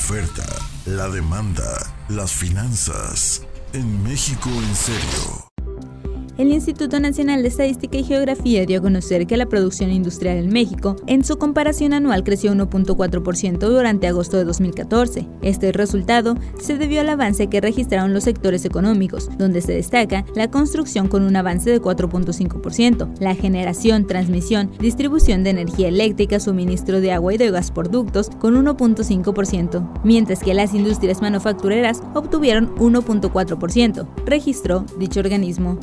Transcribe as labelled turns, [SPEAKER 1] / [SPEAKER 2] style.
[SPEAKER 1] oferta, la demanda, las finanzas. En México en serio
[SPEAKER 2] el Instituto Nacional de Estadística y Geografía dio a conocer que la producción industrial en México, en su comparación anual, creció 1.4% durante agosto de 2014. Este resultado se debió al avance que registraron los sectores económicos, donde se destaca la construcción con un avance de 4.5%, la generación, transmisión, distribución de energía eléctrica, suministro de agua y de gas por ductos con 1.5%, mientras que las industrias manufactureras obtuvieron 1.4%, registró dicho organismo.